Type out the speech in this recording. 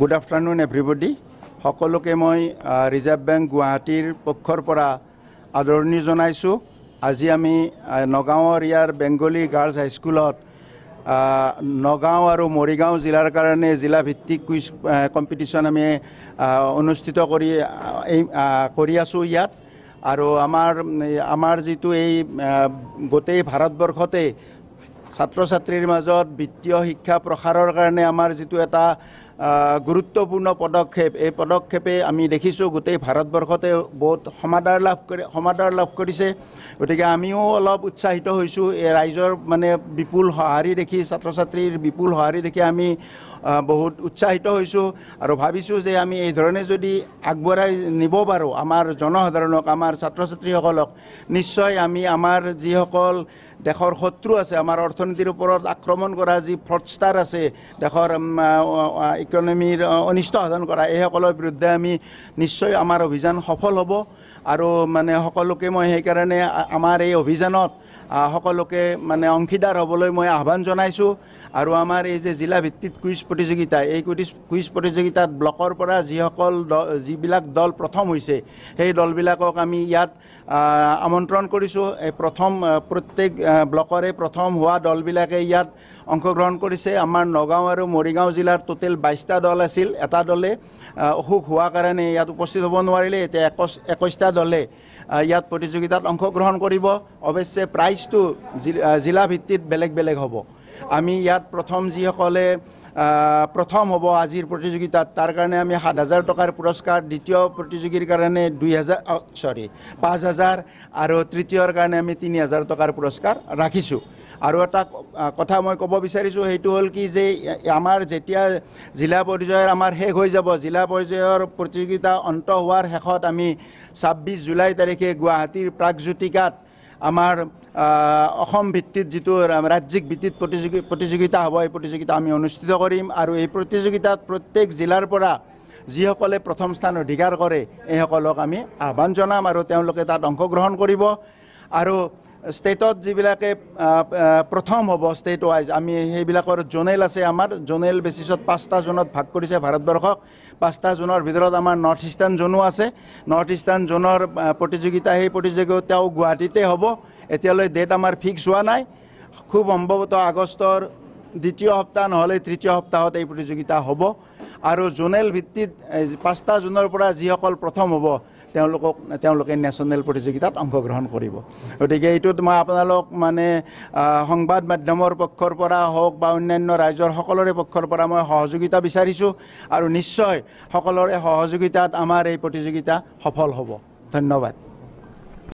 Good afternoon everybody সকলোকে মই reserve bank গুৱাহাটীৰ পক্ষৰ পৰা আদৰণি জনাইছোঁ। আজি আমি নগাঁৱৰ ইয়াৰ বেংগলী গাৰ্লছ হাইস্কুলত নগাঁও আৰু মৰিগাঁও জিলাৰ কাৰণে জিলাভিত্তিক কুইজ কম্পিটিশ্যন আমি অনুষ্ঠিত কৰি এই কৰি আছোঁ ইয়াত। আৰু আমাৰ আমাৰ যিটো এই গোটেই ভাৰতবৰ্ষতে ছাত্ৰ ছাত্ৰীৰ মাজত বিত্তীয় শিক্ষা প্ৰসাৰৰ কাৰণে আমাৰ যিটো এটা গুৰুত্বপূৰ্ণ পদক্ষেপ এই পদক্ষেপে আমি দেখিছোঁ গোটেই ভাৰতবৰ্ষতে বহুত সমাদৰ লাভ কৰি সমাদৰ লাভ কৰিছে। গতিকে আমিও অলপ উৎসাহিত হৈছোঁ। এই ৰাইজৰ মানে বিপুল সঁহাৰি দেখি ছাত্ৰ ছাত্ৰীৰ বিপুল সঁহাৰি দেখি আমি বহুত উৎসাহিত হৈছোঁ আৰু ভাবিছোঁ যে আমি এই ধৰণে যদি আগবঢ়াই নিব পাৰোঁ আমাৰ জনসাধাৰণক আমাৰ ছাত্ৰ ছাত্ৰীসকলক নিশ্চয় আমি আমাৰ যিসকল দেশৰ শত্ৰু আছে আমাৰ অৰ্থনীতিৰ ওপৰত আক্ৰমণ কৰা যি ফ্ৰডষ্টাৰ আছে দেশৰ ইকনমিৰ অনিষ্ট সাধন কৰা এইসকলৰ বিৰুদ্ধে আমি নিশ্চয় আমাৰ অভিযান সফল হ'ব। আৰু মানে সকলোকে মই সেইকাৰণে আমাৰ এই অভিযানত সকলোকে মানে অংশীদাৰ হ'বলৈ মই আহ্বান জনাইছোঁ। আৰু আমাৰ এই যে জিলা ভিত্তিত কুইজ প্ৰতিযোগিতা এই কুইজ কুইজ প্ৰতিযোগিতাত ব্লকৰ পৰা যিসকল দ- যিবিলাক দল প্ৰথম হৈছে সেই দলবিলাকক আমি ইয়াত আমন্ত্ৰণ কৰিছোঁ। এই প্ৰথম প্ৰত্যেক ব্লকৰে প্ৰথম হোৱা দলবিলাকে ইয়াত অংশগ্ৰহণ কৰিছে। আমাৰ নগাঁও আৰু মৰিগাঁও জিলাৰ টোটেল বাইছটা দল আছিল। এটা দলে অসুখ হোৱাৰ কাৰণে ইয়াত উপস্থিত হ'ব নোৱাৰিলে এতিয়া একৈছ একৈছটা দলে ইয়াত প্ৰতিযোগিতাত অংশগ্ৰহণ কৰিব। অৱশ্যে প্ৰাইজটো জিলা ভিত্তিত বেলেগ বেলেগ হ'ব। আমি ইয়াত প্ৰথম যিসকলে প্ৰথম হ'ব আজিৰ প্ৰতিযোগিতাত তাৰ কাৰণে আমি সাত হাজাৰ টকাৰ পুৰস্কাৰ দ্বিতীয় প্ৰতিযোগীৰ কাৰণে দুই হাজাৰ চৰি পাঁচ হাজাৰ আৰু তৃতীয়ৰ কাৰণে আমি তিনি হাজাৰ টকাৰ পুৰস্কাৰ ৰাখিছোঁ। আৰু এটা কথা মই ক'ব বিচাৰিছোঁ সেইটো হ'ল কি যে আমাৰ যেতিয়া জিলা পৰ্যায়ৰ আমাৰ শেষ হৈ যাব জিলা পৰ্যায়ৰ প্ৰতিযোগিতা অন্ত হোৱাৰ শেষত আমি ছাব্বিছ জুলাই তাৰিখে গুৱাহাটীৰ প্ৰাগজ্যোতিকাত আমাৰ অসম ভিত্তিত যিটো ৰাজ্যিক ভিত্তিত প্ৰতিযোগী প্ৰতিযোগিতা হ'ব এই প্ৰতিযোগিতা আমি অনুষ্ঠিত কৰিম আৰু এই প্ৰতিযোগিতাত প্ৰত্যেক জিলাৰ পৰা যিসকলে প্ৰথম স্থান অধিকাৰ কৰে এইসকলক আমি আহ্বান জনাম আৰু তেওঁলোকে তাত অংশগ্ৰহণ কৰিব। আৰু ষ্টেটত যিবিলাকে প্ৰথম হ'ব ষ্টেট ৱাইজ আমি সেইবিলাকৰ জোনেল আছে আমাৰ জোনেল বেচিছত পাঁচটা জোনত ভাগ কৰিছে ভাৰতবৰ্ষক। পাঁচটা জোনৰ ভিতৰত আমাৰ নৰ্থ ইষ্টাৰ্ণ জোনো আছে। নৰ্থ ইষ্টাৰ্ণ জোনৰ প্ৰতিযোগিতা সেই প্ৰতিযোগিতাও গুৱাহাটীতে হ'ব। এতিয়ালৈ ডেট আমাৰ ফিক্স হোৱা নাই। খুব সম্ভৱতঃ আগষ্টৰ দ্বিতীয় সপ্তাহ নহ'লে তৃতীয় সপ্তাহত এই প্ৰতিযোগিতা হ'ব। আৰু জোনেল ভিত্তিত পাঁচটা জোনৰ পৰা যিসকল প্ৰথম হ'ব তেওঁলোকক তেওঁলোকে নেশ্যনেল প্ৰতিযোগিতাত অংশগ্ৰহণ কৰিব। গতিকে এইটোত মই আপোনালোক মানে সংবাদ মাধ্যমৰ পক্ষৰ পৰা হওক বা অন্যান্য ৰাইজৰ সকলোৰে পক্ষৰ পৰা মই সহযোগিতা বিচাৰিছোঁ আৰু নিশ্চয় সকলোৰে সহযোগিতাত আমাৰ এই প্ৰতিযোগিতা সফল হ'ব। ধন্যবাদ।